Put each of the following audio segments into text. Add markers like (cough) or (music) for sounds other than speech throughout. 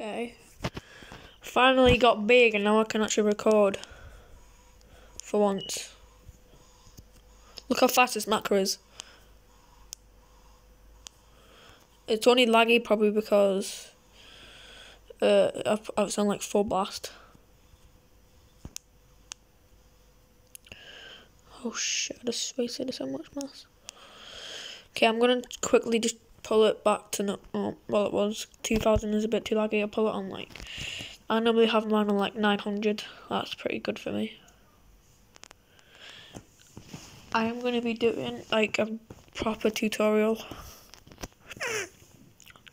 Okay. Finally got big and now I can actually record. For once. Look how fast this macro is. It's only laggy probably because uh, I've, on like full blast. Oh shit, I just wasted so much mass. Okay, I'm gonna quickly just pull it back to no, oh, well it was 2000 is a bit too laggy. I'll pull it on like I normally have mine on like 900. That's pretty good for me. I am going to be doing like a proper tutorial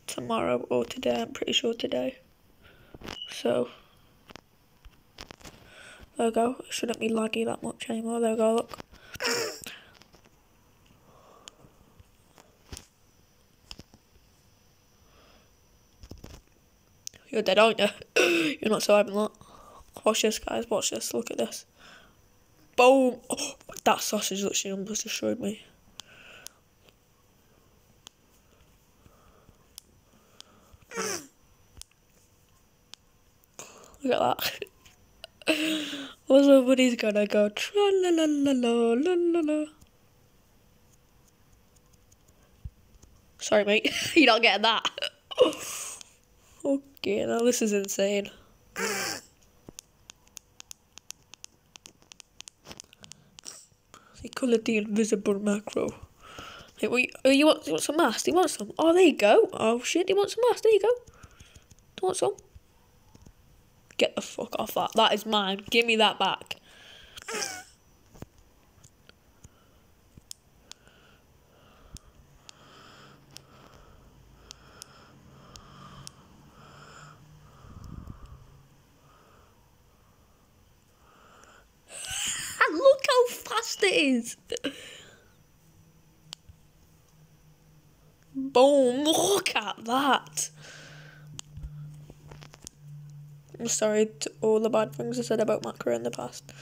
tomorrow or today. I'm pretty sure today. So there we go. It shouldn't be laggy that much anymore. There we go. Look. You're dead, aren't you? (gasps) You're not surviving that. Watch this, guys. Watch this. Look at this. Boom! Oh, (gasps) that sausage literally almost destroyed me. (sighs) Look at that. (laughs) well, somebody's gonna go tra la la la la la la la. Sorry, mate. (laughs) You're not getting that. (laughs) Oh, okay, oh, now this is insane. They call it the invisible macro. Hey, well, you, oh, you, want, you want some mass? Do you want some? Oh, there you go. Oh, shit, you want some mass? There you go. Do you want some? Get the fuck off that. That is mine. Give me that back. Look it is. Boom, look at that. I'm sorry to all the bad things I said about Macro in the past.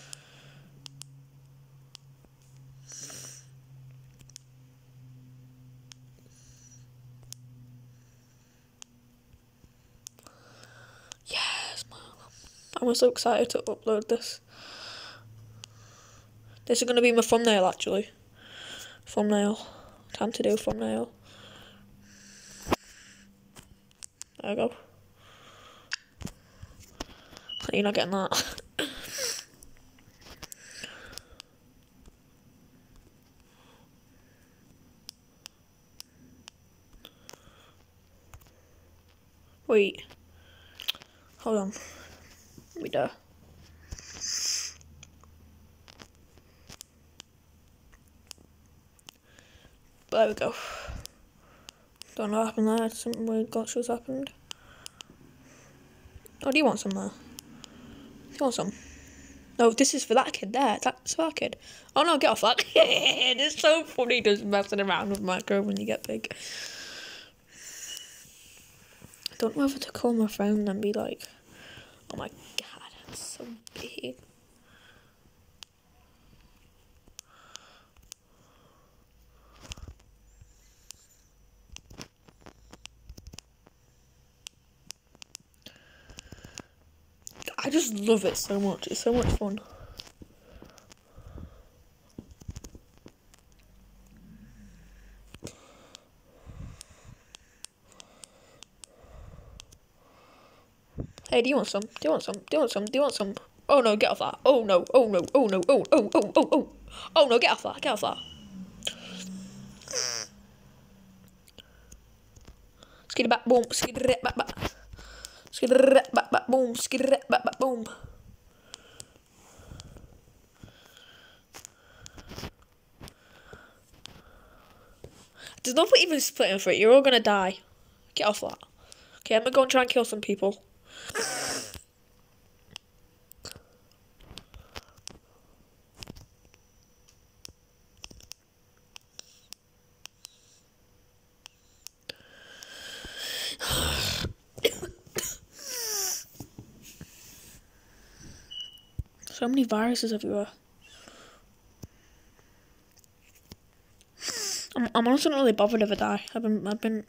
Yes. I'm so excited to upload this. This is going to be my thumbnail, actually. Thumbnail. Time to do thumbnail. There we go. You're not getting that. (laughs) Wait. Hold on. Let me do. There we go. Don't know what happened there. Something weird glitch happened. Oh, do you want some there? Do you want some? No, this is for that kid there. That's for that kid. Oh no, get off that. (laughs) it's so funny just messing around with micro when you get big. I don't know whether to call my friend and be like, oh my god, that's so big. I just love it so much. It's so much fun. Hey, do you want some? Do you want some? Do you want some? Do you want some? Oh no, get off that. Oh no, oh no, oh no, oh, oh, oh, oh, oh. Oh no, get off that, get off that. Skiddy back, boom, skiddy back, back. Skiddy boom, skiddy back, back, boom. There's no point even splitting for it. You're all gonna die. Get off that. Okay, I'm gonna go and try and kill some people. So many viruses everywhere. (sighs) I'm, I'm honestly not really bothered if I die. I've been, I've been,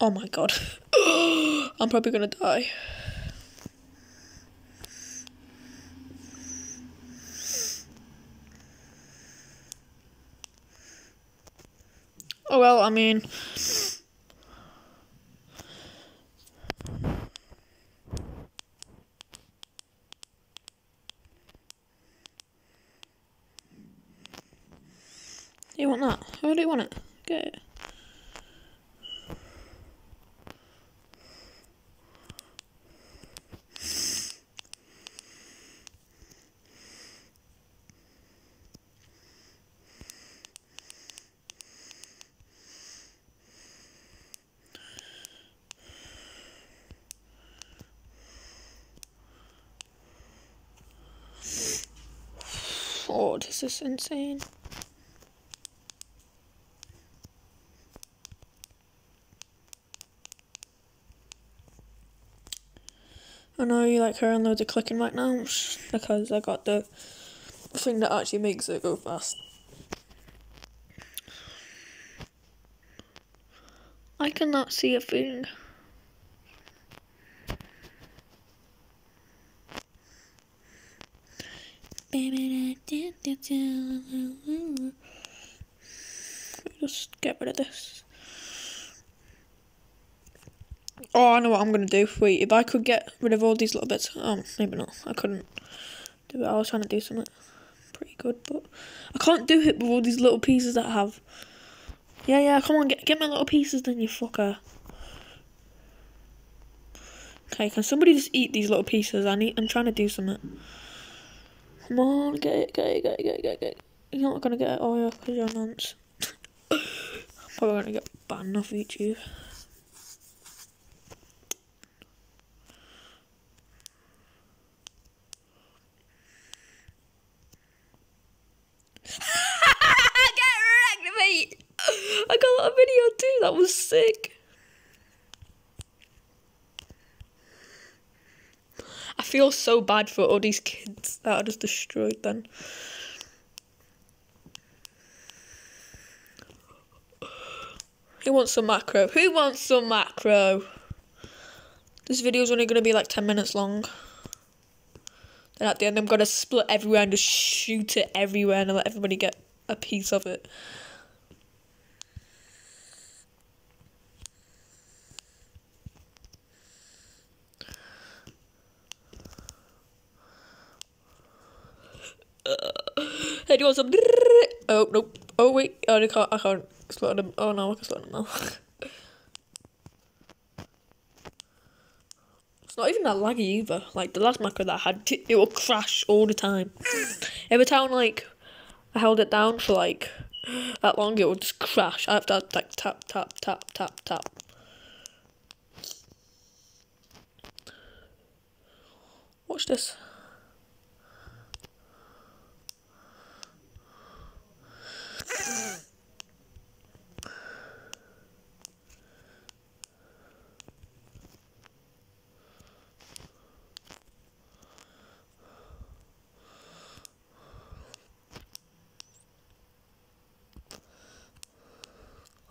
Oh my god. (gasps) I'm probably gonna die. Oh well, I mean, you want that? How do you want it? It. Oh, this is insane. I know you like hearing loads of clicking right now because I got the thing that actually makes it go fast. I cannot see a thing. Just get rid of this. Oh, I know what I'm gonna do. Wait, if I could get rid of all these little bits. Oh, maybe not. I couldn't do it. I was trying to do something pretty good, but I can't do it with all these little pieces that I have. Yeah, yeah, come on, get get my little pieces then, you fucker. Okay, can somebody just eat these little pieces? I need. I'm trying to do something. Come on, get it, get it, get it, get it, get it. You're not gonna get it. Oh yeah, because you're a nonce. (coughs) Probably gonna get banned off YouTube. Get wrecked, mate! I got that video too, that was sick. I feel so bad for all these kids that are just destroyed then. Who wants some macro? Who wants some macro? This video is only going to be like 10 minutes long. Then at the end, I'm going to split everywhere and just shoot it everywhere and let everybody get a piece of it. Uh, do you want some? Oh, nope. Oh, wait. Ah, oh, I can't. I can't slot them. Oh, no, I can slot them now. (laughs) It's not even that laggy either. Like the last macro that I had, it will crash all the time. (laughs) Every time like I held it down for like that long, it would just crash. I have to like tap tap tap tap tap. Watch this.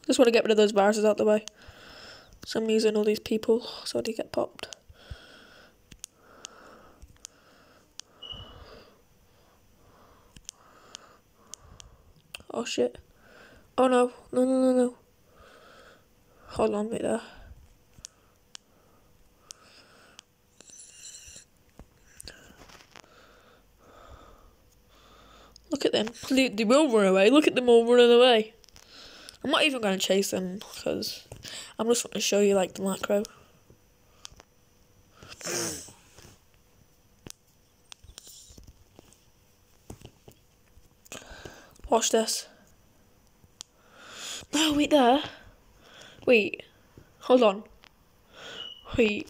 Just want to get rid of those viruses out the way. So I'm using all these people so they get popped. Shit. Oh no. No, no, no, no. Hold on, wait there. Look at them. They, they will run away. Look at them all running away. I'm not even going to chase them because I'm just going to show you like the macro. Watch this. No, wait there. Wait. Hold on. Wait.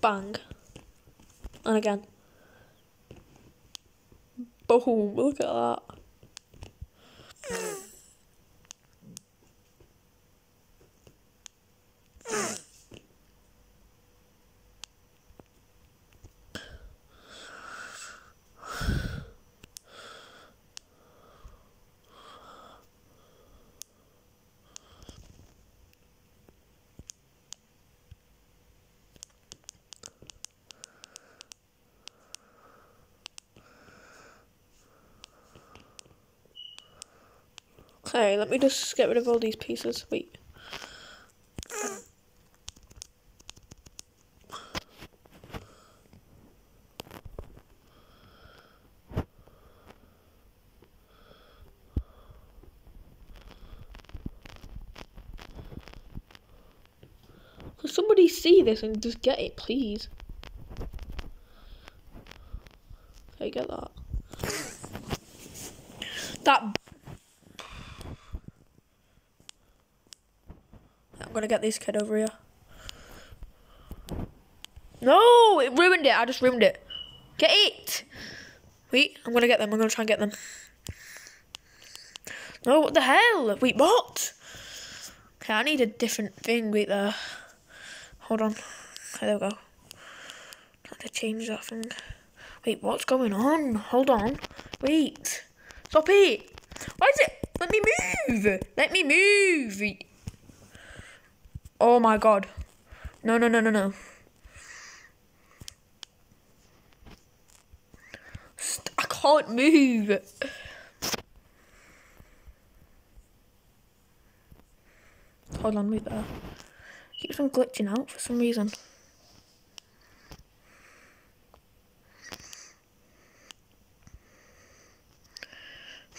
Bang. And again. Boom, look at that. Mm. Okay, let me just get rid of all these pieces. Wait. Could somebody see this and just get it, please? Okay, get that. That. I'm gonna get this kid over here. No, it ruined it. I just ruined it. Get it. Wait, I'm gonna get them. I'm gonna try and get them. No, what the hell? Wait, what? Okay, I need a different thing. Wait there. Hold on. Okay, there we go. Have to change that thing. Wait, what's going on? Hold on. Wait. Stop it. Why is it? Let me move. Let me move. Oh my god. No, no, no, no, no. I can't move. Hold on, wait there. Keeps on glitching out for some reason.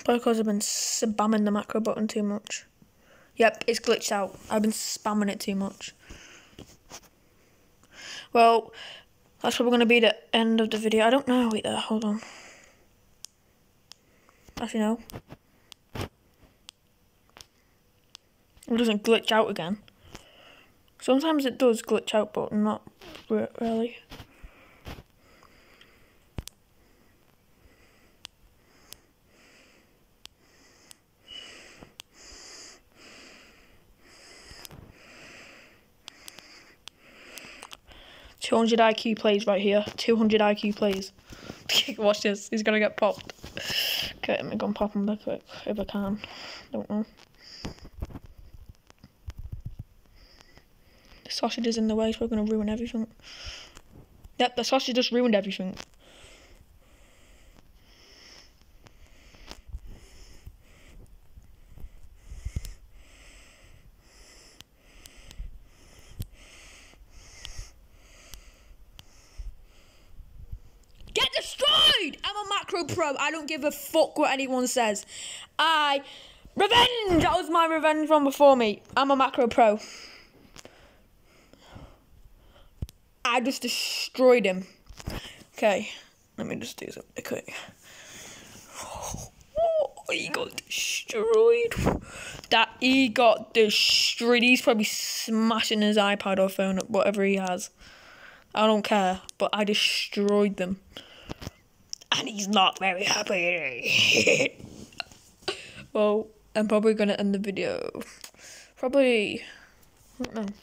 Probably because I've been spamming the macro button too much. Yep, it's glitched out. I've been spamming it too much. Well, that's probably going to be the end of the video. I don't know. Wait there, hold on. Actually, no. It doesn't glitch out again. Sometimes it does glitch out, but not really. Two hundred IQ plays right here. Two hundred IQ plays. (laughs) Watch this. He's gonna get popped. Okay, I'm gonna pop him back quick if I can. Don't know. sausage is in the way, so we're going to ruin everything. Yep, the sausage just ruined everything. Get destroyed! I'm a macro pro. I don't give a fuck what anyone says. I... Revenge! That was my revenge from before me. I'm a macro pro. I just destroyed him. Okay, let me just do something quick. Oh, he got destroyed. That he got destroyed. He's probably smashing his iPad or phone, whatever he has. I don't care, but I destroyed them. And he's not very happy. (laughs) well, I'm probably gonna end the video. Probably, I don't know.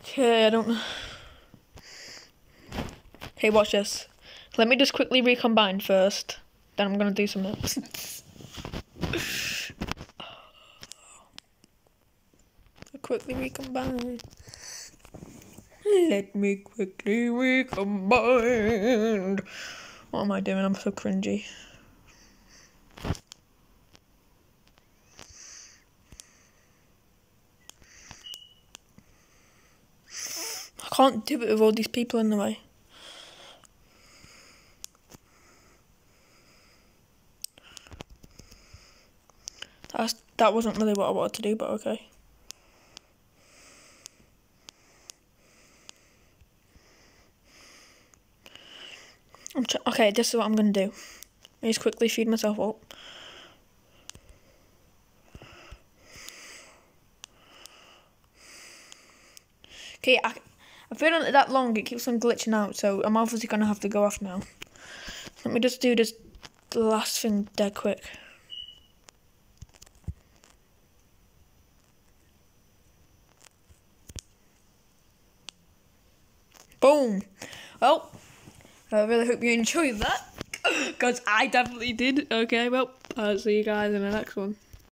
Okay, I don't know. (sighs) Hey, watch this. Let me just quickly recombine first. Then I'm gonna do some else. quickly recombine. Let me quickly recombine. What am I doing? I'm so cringy. I can't do it with all these people in the way. That's, that wasn't really what I wanted to do, but okay. okay, this is what I'm going to do. I just quickly feed myself up. Okay, I, I've been on it that long, it keeps on glitching out, so I'm obviously going to have to go off now. Let me just do this last thing dead quick. Boom. Well, I really hope you enjoyed that, (gasps) because I definitely did. Okay, well, I'll see you guys in the next one.